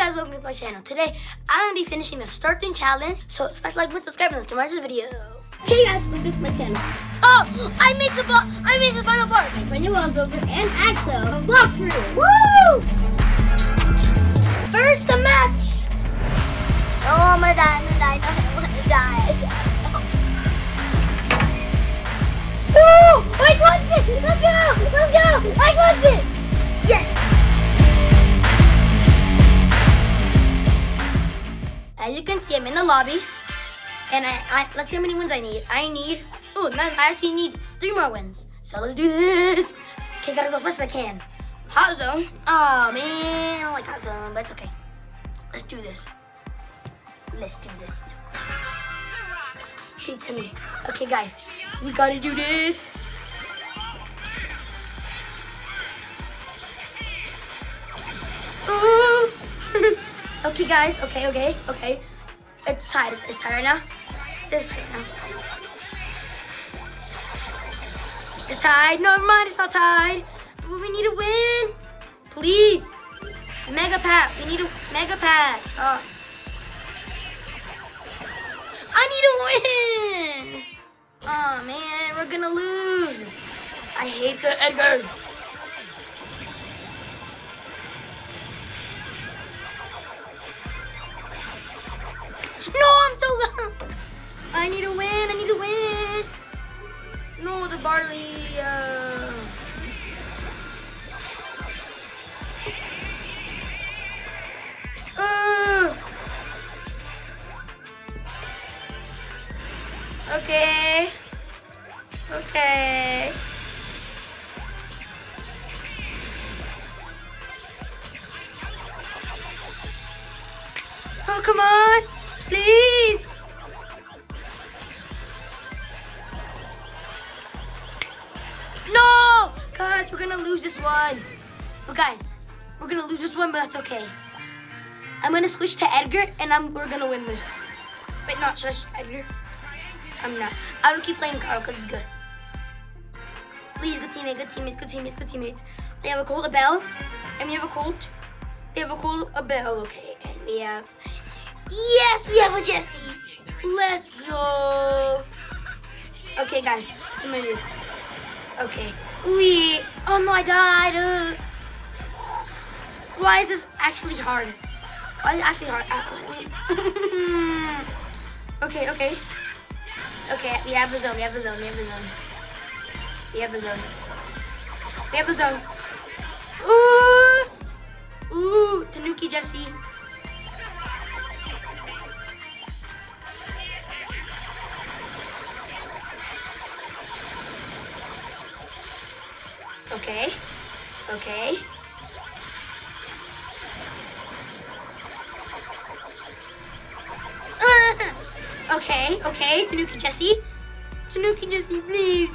guys, welcome to my channel. Today, I'm gonna be finishing the Starr Toon Challenge. So smash like button, subscribe, and let's get right to this video. Hey guys, welcome to my channel. Oh, I missed the I missed the final part. My friend was over and Axel walked through. Woo! First, the match. Oh, I'm gonna die. I'm gonna die. I'm gonna die. Woo! I closed it. Let's go. Let's go. I closed it. Yes. You can see, I'm in the lobby. And I, I let's see how many wins I need. I need, oh, I actually need three more wins. So let's do this. Okay, gotta go as fast as I can. Hot zone. Oh man, I don't like hot zone, but it's okay. Let's do this. Let's do this. To me. Okay, guys, we gotta do this. Ooh. Okay, guys. Okay, okay, okay. It's tied. It's tied right now. It's tied right now. It's tied. No, never mind. It's not tied. But we need a win. Please. Mega pack. We need a mega pack. Oh. I need a win. Oh man, we're gonna lose. I hate the Edgar. I need a win. I need a win. No, the barley. Uh. That's okay. I'm gonna switch to Edgar, and I'm we're gonna win this. But not just Edgar. I'm not. I don't keep playing Carl because it's good. Please, good teammate, good teammate, good teammates, good teammates. We have a Colt, a Belle, and we have a Colt. We have a Colt, a Belle, okay, and we have. Yes, we have a Jessie. Let's go. Okay, guys, what's am? Okay. We. Oh no, I died. Uh, why is this actually hard? Why is it actually hard? Okay, okay. Okay, we have the zone, we have the zone, we have the zone. We have the zone. We have the zone. Ooh! Ooh, Tanuki Jessie. Okay. Okay. Okay, okay, Tanuki Jessie. Tanuki Jessie, please.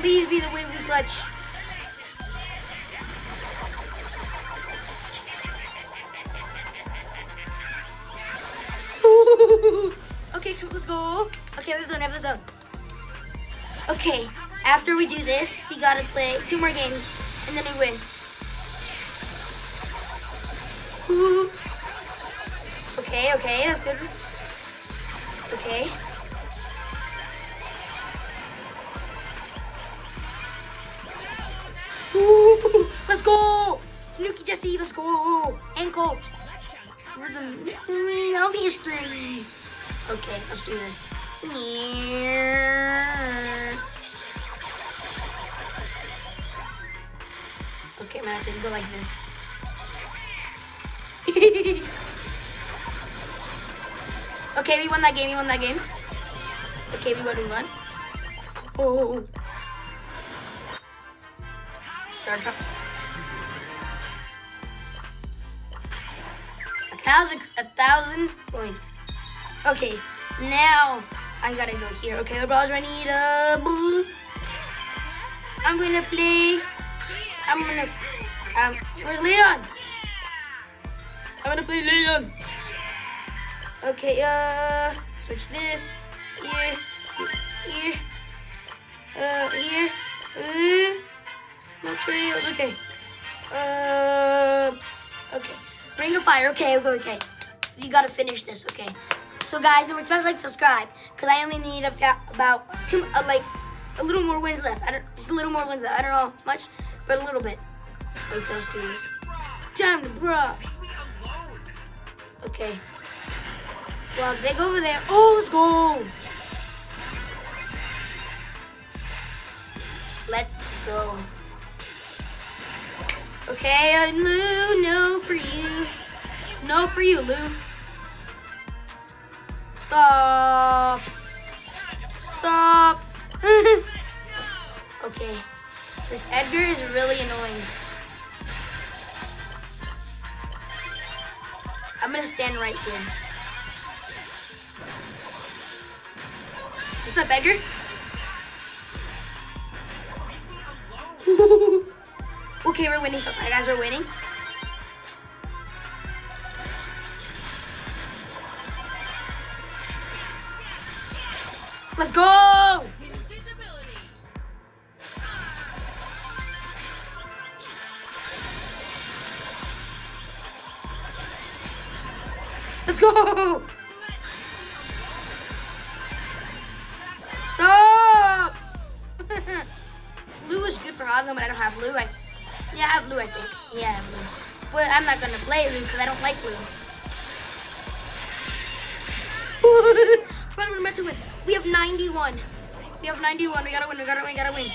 Please be the way we clutch. Okay, let's go. Okay, we have zone, have zone. Okay, after we do this, we gotta play two more games, and then we win. Ooh. Okay, okay, that's good. Okay. Let's go! Tanuki Jessie, let's go! And Colt. Rhythm of history. Okay, let's do this. Okay, man, I just go like this. okay, we won that game, we won that game. Okay, we won, we won. Oh. Start up. A thousand, a thousand points. Okay, now I gotta go here. Okay, the ball's ready to boo. I'm gonna play. I'm gonna. Um, where's Leon? I'm gonna play Leon. Okay, uh, switch this here, here, uh, here, uh, no trails. Okay, uh, okay. Ring of Fire. Okay, okay, okay. You gotta finish this. Okay. So guys, remember to like, subscribe, cause I only need about two, uh, like a little more wins left. I don't, just a little more wins left. I don't know much, but a little bit. Wait, those two. Time to bro. Okay. Well, they go over there. Oh, let's go. Let's go. Okay, uh, Lou, no for you. No for you, Lou. Stop. Stop. okay. This Edgar is really annoying. I'm gonna stand right here. What's up, Edgar? okay, we're winning so far, guys. We're winning. Let's go! Yeah, I have Lou, I think. Yeah, I have Lou. But I'm not gonna play blue because I don't like blue. Run, meant to win. We have 91. We have 91. We gotta win. We gotta win. We gotta win.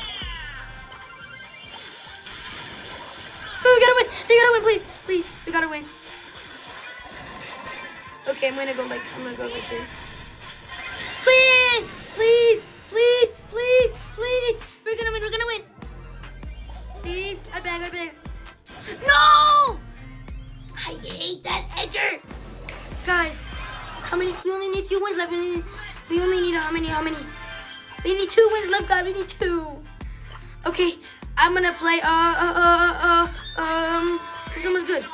We gotta win. We gotta win, please. Please. We gotta win. Okay, I'm gonna go like, I'm gonna go like here. Two wins left, guys. We need two. Okay, I'm gonna play. Uh, uh, uh, uh, um. One was good.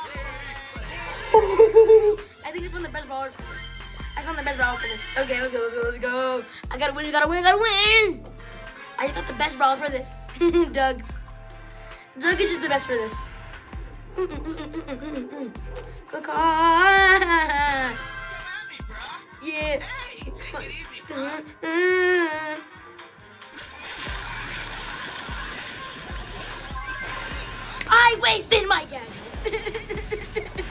I think I found the best brawler for this. I found the best brawler for this. Okay, let's go. Let's go. Let's go. I gotta win. I gotta win. I gotta win. I got the best brawler for this. Doug. Doug is just the best for this. Good call. Yeah. I wasted my gadget.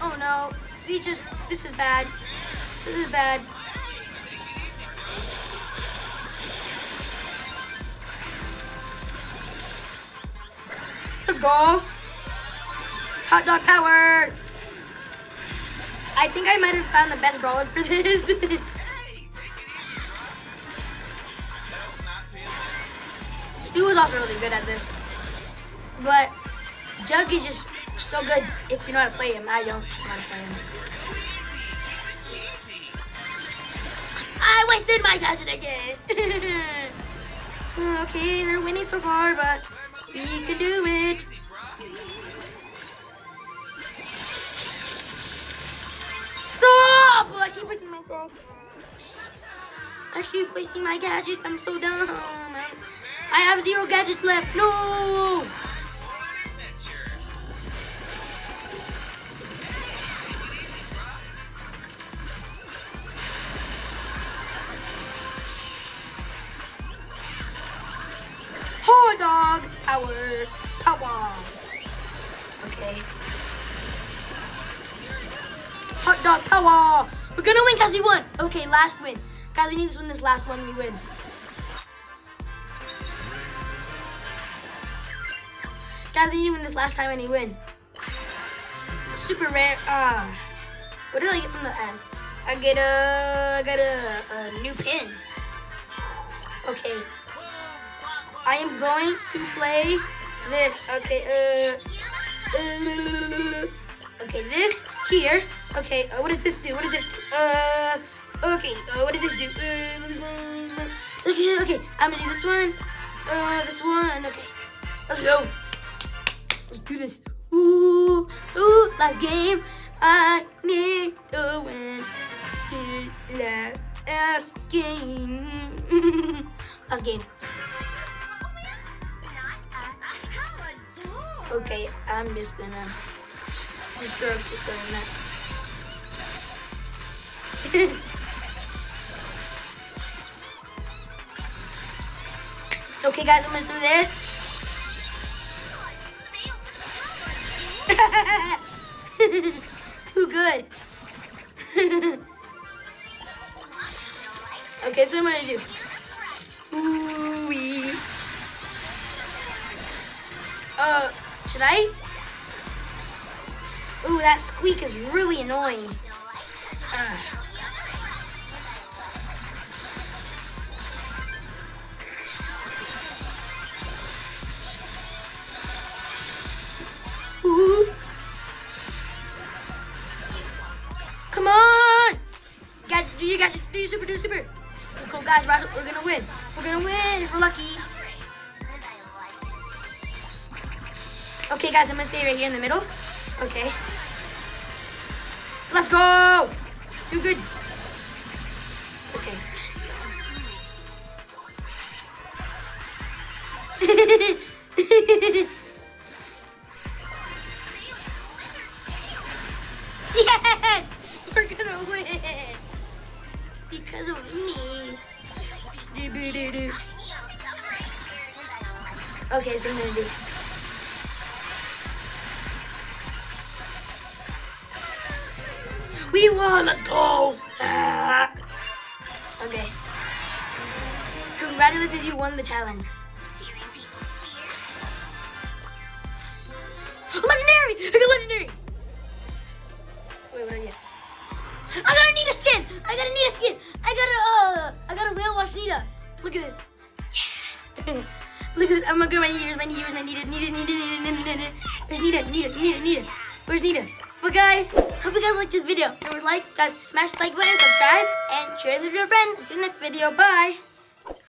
oh no. We just, this is bad. This is bad. Let's go. Hot dog power. I think I might have found the best brawler for this. Stu is also really good at this. But Jug is just so good if you know how to play him. I don't know how to play him. I wasted my gadget again. okay, they're winning so far, but we can do it. Stop! I keep wasting my gadgets. I keep wasting my gadgets. I'm so dumb. I have zero gadgets left. No! Power. Power. Okay. Hot dog power. We're gonna win because we won. Okay, last win. Guys, we need to win this last one. We win. Guys, we need to win this last time and we win. Super rare. Ah. what did I get from the end? I get a, I got a, a new pin. Okay. I am going to play this. Okay. Uh, okay, this here. Okay, uh, what does this do? What does this do? Uh, okay, uh, what does this do? Uh, okay, okay, I'm gonna do this one. Uh, this one. Okay, let's go. Let's do this. Ooh, ooh, last game. I need to win this last game. last game. Okay, I'm just gonna. Just kick on okay, guys, I'm gonna do this. Too good. okay, so I'm gonna do. Ooh wee. Uh, should I? Ooh, that squeak is really annoying. Uh. Ooh. Come on! Guys, do you guys do you super do super? Let's go, guys. We're we're gonna win. We're gonna win if we're lucky. Guys, I'm gonna stay right here in the middle. Okay. Let's go! Too good. Okay. yes! We're gonna win! Because of me. Do-do-do-do. Okay, so I'm gonna do. We won! Let's go! Ah. Okay. Congratulations, you won the challenge. Legendary! I got legendary! Wait, what are you? I got a Nita skin! I got a Nita skin! I got a, uh, I got a whale wash Nita. Look at this. Yeah! Look at this. I'm gonna go my Nita, my Nita, my Nita, Nita, Nita, Nita, Nita, Nita. Where's Nita, Nita, Nita, Nita? Where's Nita? But guys, hope you guys liked this video. Remember, to like, subscribe, smash the like button, subscribe, and share it with your friend. Until next video, bye!